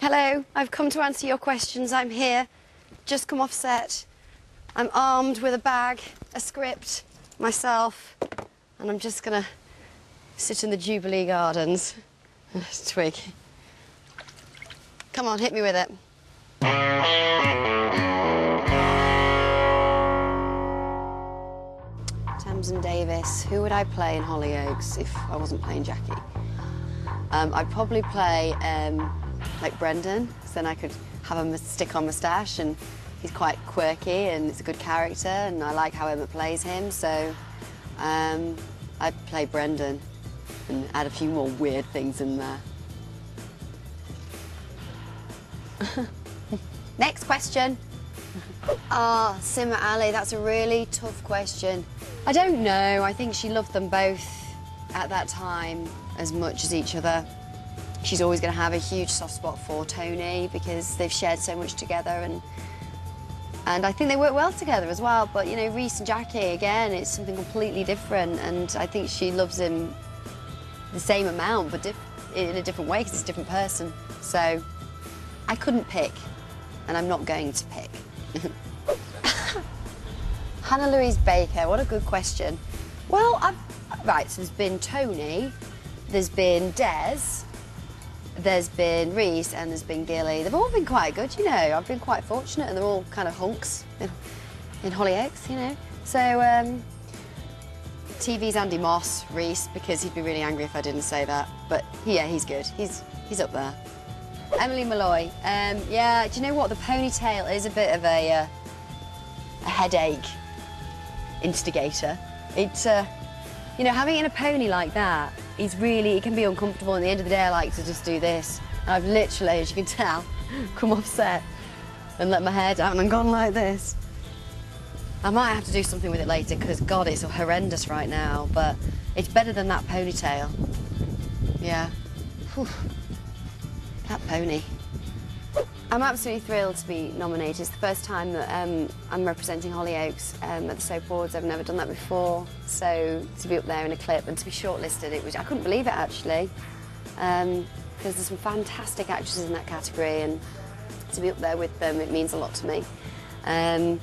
Hello, I've come to answer your questions. I'm here, just come off set. I'm armed with a bag, a script, myself, and I'm just gonna sit in the Jubilee Gardens. Twig. Come on, hit me with it. Tamsin Davis. Who would I play in Hollyoaks if I wasn't playing Jacqui? Um, I'd probably play um, like Brendan, because then I could have a stick-on moustache, and he's quite quirky and it's a good character, and I like how Emmett plays him. So um, I'd play Brendan and add a few more weird things in there. Next question. Ah, oh, Ali, that's a really tough question. I don't know. I think she loved them both at that time as much as each other. She's always going to have a huge soft spot for Tony because they've shared so much together and and I think they work well together as well. But you know, Rhys and Jacqui again, it's something completely different, and I think she loves him the same amount, but in a different way because he's a different person. So I couldn't pick, and I'm not going to pick. Hannah Louise Baker, what a good question. Well, I've, right, so there's been Tony, there's been Des, there's been Rhys, and there's been Gilly. They've all been quite good, you know. I've been quite fortunate, and they're all kind of hunks in, in Hollyoaks, you know. So, um, TV's Andy Moss, Rhys, because he'd be really angry if I didn't say that. But yeah, he's good. He's he's up there. Emily Malloy. Um, yeah, do you know what? The ponytail is a bit of a, uh, a headache instigator. It's, uh, you know, having it in a pony like that is really, it can be uncomfortable. At the end of the day, I like to just do this. I've literally, as you can tell, come off set and let my hair down and gone like this. I might have to do something with it later because, God, it's horrendous right now, but it's better than that ponytail. Yeah. Whew. That pony. I'm absolutely thrilled to be nominated. It's the first time that um, I'm representing Hollyoaks um, at the Soap Awards. I've never done that before. So to be up there in a clip and to be shortlisted, it was, I couldn't believe it actually. Um, because there's some fantastic actresses in that category and to be up there with them, it means a lot to me. Um,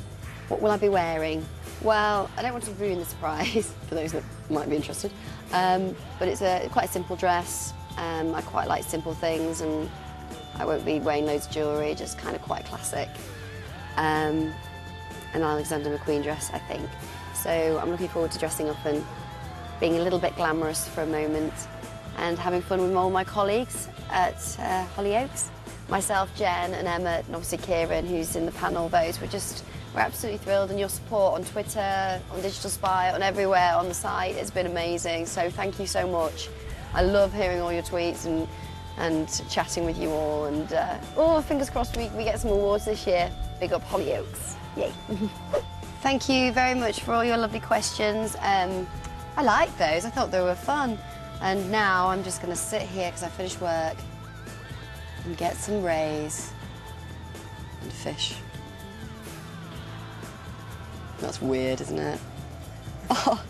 what will I be wearing? Well, I don't want to ruin the surprise for those that might be interested, um, but it's a quite a simple dress. Um, I quite like simple things and I won't be wearing loads of jewellery, just kind of quite classic. Um, an Alexander McQueen dress, I think. So I'm looking forward to dressing up and being a little bit glamorous for a moment and having fun with all my colleagues at uh, Hollyoaks. Myself, Jen and Emmett, and obviously Kieran, who's in the panel, those were just we're absolutely thrilled and your support on Twitter, on Digital Spy, on everywhere, on the site it's been amazing. So thank you so much. I love hearing all your tweets and, and chatting with you all. And uh, oh, fingers crossed we, we get some awards this year. Big up Hollyoaks. Yay. thank you very much for all your lovely questions. Um, I liked those. I thought they were fun. And now I'm just going to sit here because I finished work and get some rays and fish. That's weird, isn't it? Oh.